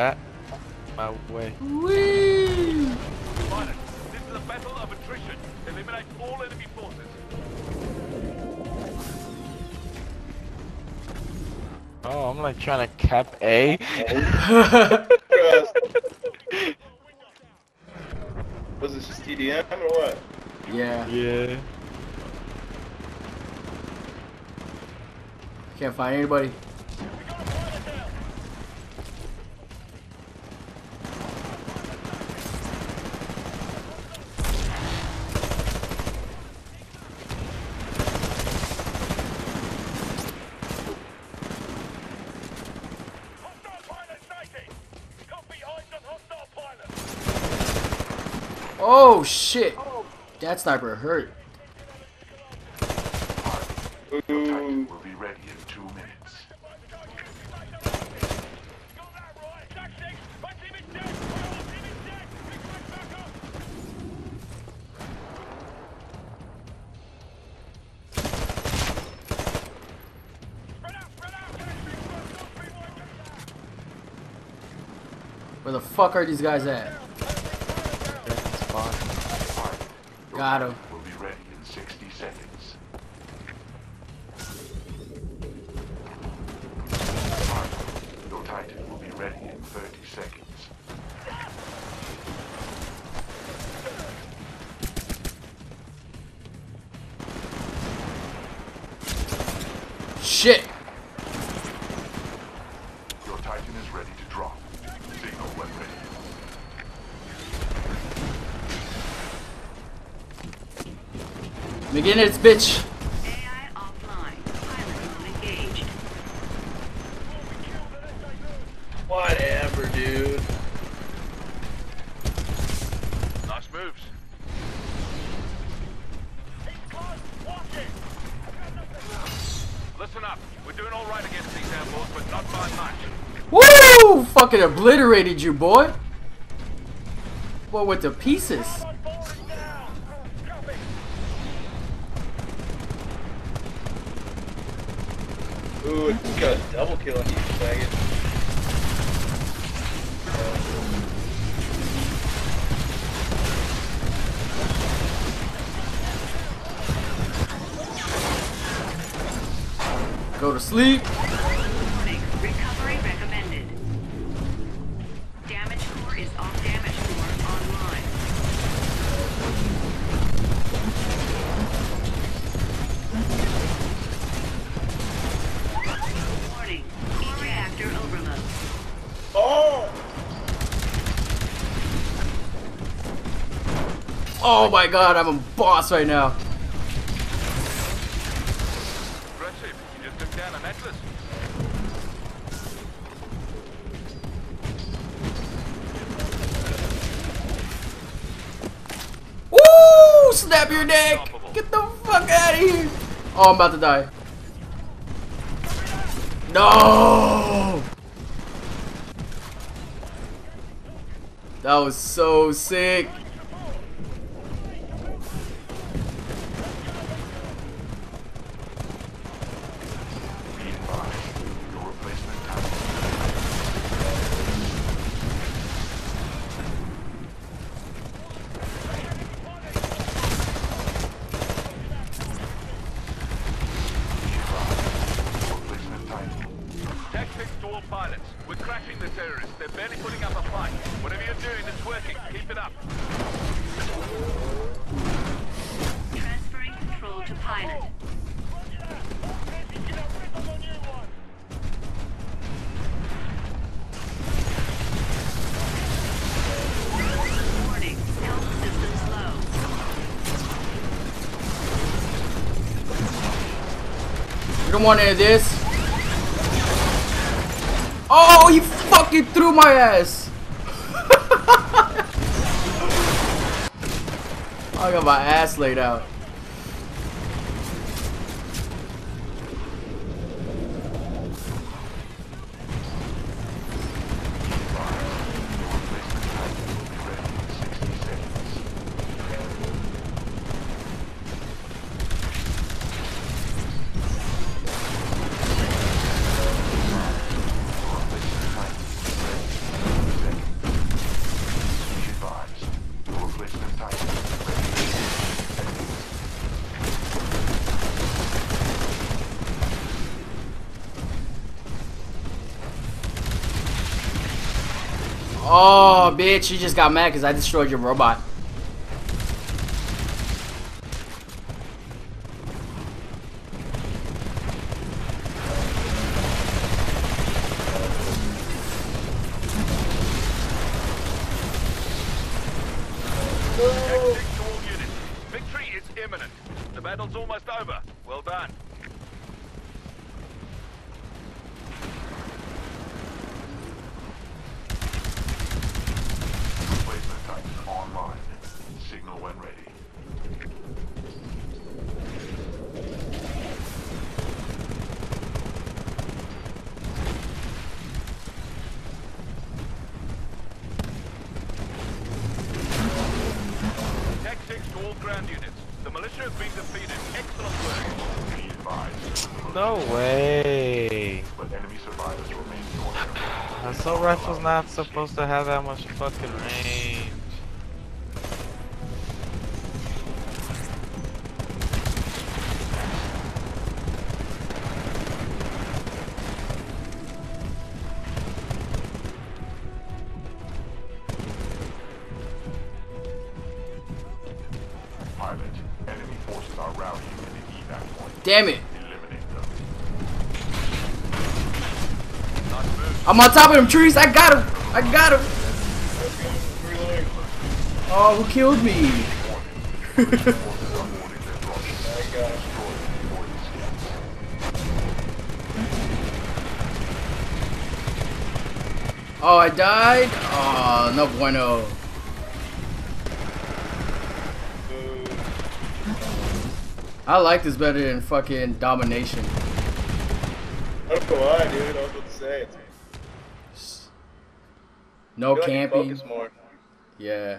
bat. My way. Whee! Pilot, this is a battle of attrition. Eliminate all enemy forces. Oh, I'm like trying to cap A. Was this just TDM or what? Yeah, yeah. can't find anybody. Two, three, one, get down. Where the fuck are these guys at? Got him. We'll be ready in 60 seconds. Your Titan will be ready in 30 Begin its bitch. AI offline. Pilot mode engaged. Whatever, dude. Nice moves. Listen up. We're doing all right against these airports, but not by much. Woo! Fucking obliterated you, boy. Boy, with the pieces. Ooh, he got a double kill on you, faggot. Go to sleep. Oh my god, I'm a boss right now. Snap your neck! Get the fuck out of here! Oh, I'm about to die. No! That was so sick. Keep it up. Transferring control to pilot. Warning. Health systems low. You don't want any of this. Oh, he fucking threw my ass. I got my ass laid out. Oh, bitch, you just got mad because I destroyed your robot. Tech 6 to all units. Victory is imminent. The battle's almost over. Be advised. No way. But enemy survivors remain north. Assault rifle's not supposed to have that much fucking range. Damn it. I'm on top of them trees. I got him. I got him. Oh, who killed me? Oh, I died? Oh, no bueno. I like this better than fucking domination. Don't know why, dude. I was about to say it. No like camping. more. Yeah.